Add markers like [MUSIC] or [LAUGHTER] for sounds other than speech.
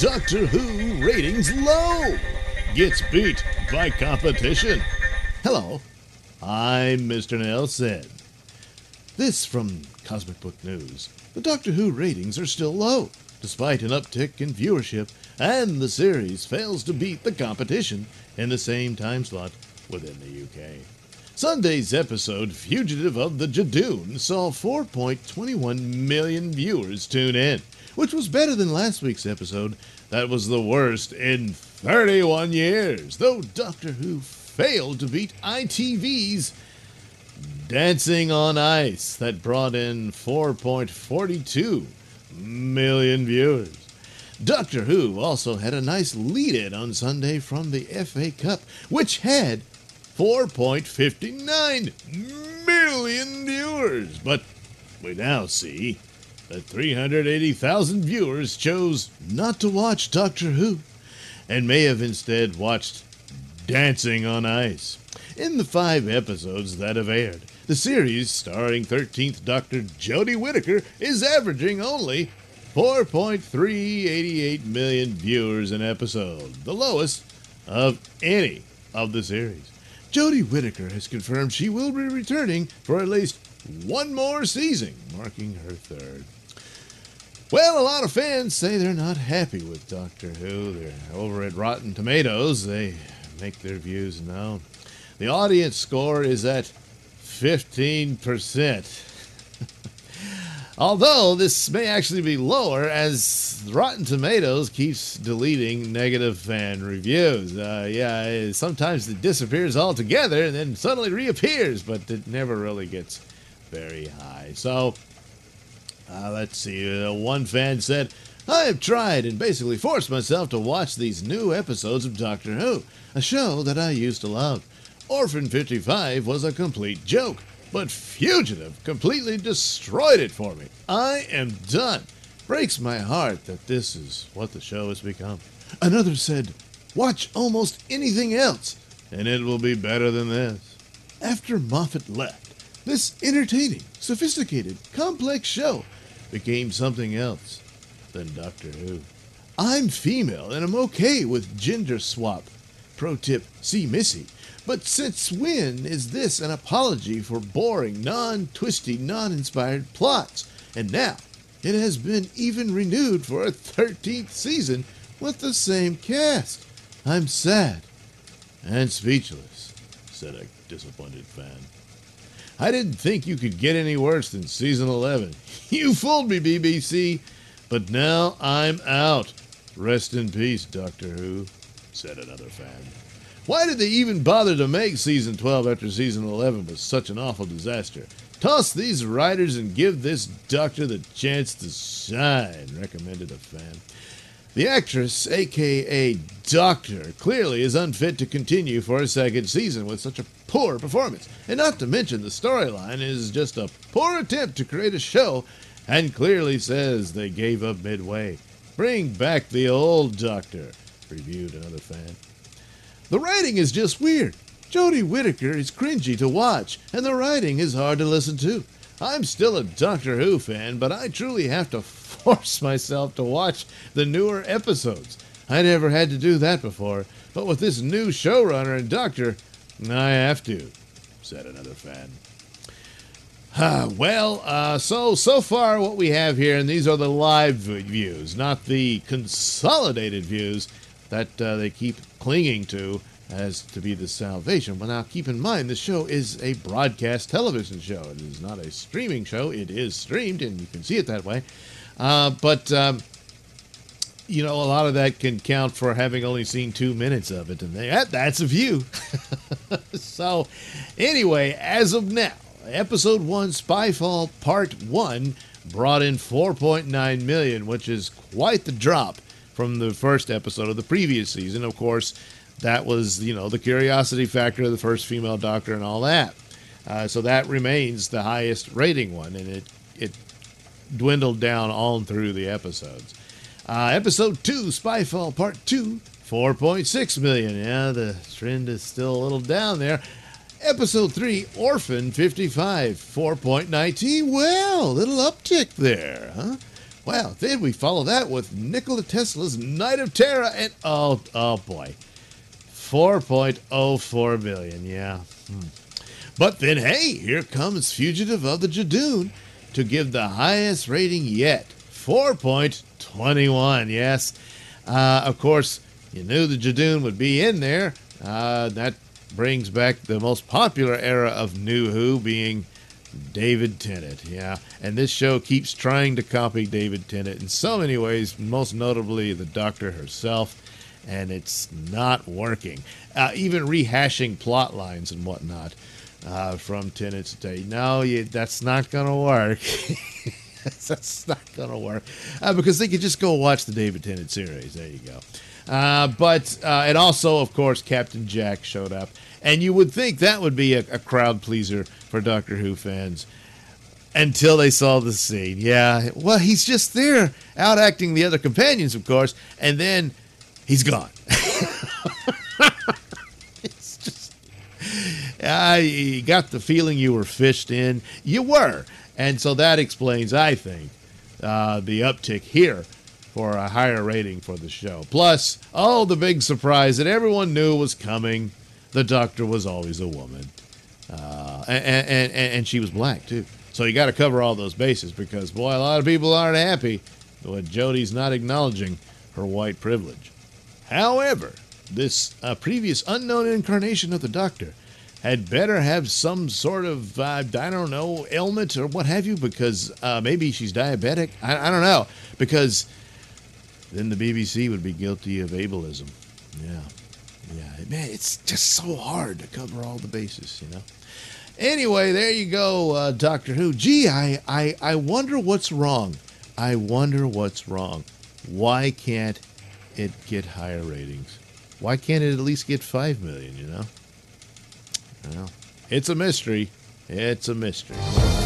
Doctor Who ratings low? Gets beat by competition. Hello, I'm Mr. Nailsin. This from Cosmic Book News. The Doctor Who ratings are still low, despite an uptick in viewership, and the series fails to beat the competition in the same time slot within the UK. Sunday's episode, Fugitive of the Judoon, saw 4.21 million viewers tune in, which was better than last week's episode. That was the worst in 31 years, though Doctor Who failed to beat ITV's Dancing on Ice, that brought in 4.42 million viewers. Doctor Who also had a nice lead in on Sunday from the FA Cup, which had 4.59 million viewers. But we now see that 380,000 viewers chose not to watch Doctor Who and may have instead watched Dancing on Ice. In the five episodes that have aired, the series, starring 13th Doctor Jodie Whittaker, is averaging only 4.388 million viewers an episode, the lowest of any of the series. Jodie Whittaker has confirmed she will be returning for at least one more season, marking her third. Well, a lot of fans say they're not happy with Doctor Who. They're over at Rotten Tomatoes. They make their views known. The audience score is at 15%. [LAUGHS] Although this may actually be lower as Rotten Tomatoes keeps deleting negative fan reviews. Uh, yeah, sometimes it disappears altogether and then suddenly reappears, but it never really gets very high. So, uh, let's see. Uh, one fan said, I have tried and basically forced myself to watch these new episodes of Doctor Who, a show that I used to love. Orphan 55 was a complete joke. But Fugitive completely destroyed it for me. I am done. Breaks my heart that this is what the show has become. Another said, Watch almost anything else, and it will be better than this. After Moffat left, this entertaining, sophisticated, complex show became something else than Doctor Who. I'm female and I'm okay with gender swap. Pro tip, see Missy. But since when is this an apology for boring, non twisty, non inspired plots? And now it has been even renewed for a 13th season with the same cast. I'm sad and speechless, said a disappointed fan. I didn't think you could get any worse than season 11. [LAUGHS] You fooled me, BBC. But now I'm out. Rest in peace, Doctor Who, said another fan. Why did they even bother to make season 12 after season 11 was such an awful disaster? Toss these writers and give this doctor the chance to shine, recommended a fan. The actress, aka Doctor, clearly is unfit to continue for a second season with such a poor performance. And not to mention, the storyline is just a poor attempt to create a show and clearly says they gave up midway. Bring back the old Doctor, reviewed another fan. The writing is just weird. Jodie Whittaker is cringy to watch, and the writing is hard to listen to. I'm still a Doctor Who fan, but I truly have to force myself to watch the newer episodes. I never had to do that before, but with this new showrunner and Doctor, I have to, said another fan. Ah, well, uh, so so far what we have here, and these are the live views, not the consolidated views that uh, they keep clinging to as to be the salvation. But now keep in mind, the show is a broadcast television show. It is not a streaming show. It is streamed, and you can see it that way. Uh, but um, you know, a lot of that can count for having only seen two minutes of it, and that, that's a view. [LAUGHS] so, anyway, as of now, episode one, Spyfall Part One, brought in 4.9 million, which is quite the drop from the first episode of the previous season. Of course, that was you know the curiosity factor of the first female Doctor and all that. Uh, so that remains the highest rating one, and it it dwindled down on through the episodes. Uh, episode two, Spyfall Part Two, 4.6 million. Yeah, the trend is still a little down there. Episode 3, Orphan 55, 4.19. Well, little uptick there, huh? Well, then we follow that with Nikola Tesla's Night of Terror, and oh, oh boy, 4.04 million. Yeah. Hmm. But then, hey, here comes Fugitive of the Judoon to give the highest rating yet 4.21. Yes. Uh, of course, you knew the Judoon would be in there. Uh, that brings back the most popular era of New Who being David Tennant. Yeah. And this show keeps trying to copy David Tennant in so many ways, most notably the Doctor herself. And it's not working. Uh, even rehashing plot lines and whatnot uh, from Tennant's day. No, you, that's not going to work. [LAUGHS] that's not going to work uh, because they could just go watch the David Tennant series. There you go. Uh, but uh, and also, of course, Captain Jack showed up, and you would think that would be a, a crowd pleaser for Doctor Who fans until they saw the scene. Yeah, well, he's just there out acting the other companions, of course, and then he's gone. [LAUGHS] it's just, I got the feeling you were fished in. You were. And so that explains, I think, uh, the uptick here for a higher rating for the show. Plus, oh, the big surprise that everyone knew was coming. The doctor was always a woman. Uh, and, and, and she was black, too. So you got to cover all those bases because, boy, a lot of people aren't happy when Jodie's not acknowledging her white privilege. However, this uh, previous unknown incarnation of the Doctor had better have some sort of, uh, I don't know, ailment or what have you, because uh, maybe she's diabetic. I, I don't know. Because then the BBC would be guilty of ableism. Yeah. Yeah. Man, it's just so hard to cover all the bases, you know? Anyway, there you go, uh, Doctor Who. Gee, I, I, I wonder what's wrong. I wonder what's wrong. Why can't it get higher ratings? Why can't it at least get 5 million, you know? Well, it's a mystery. It's a mystery.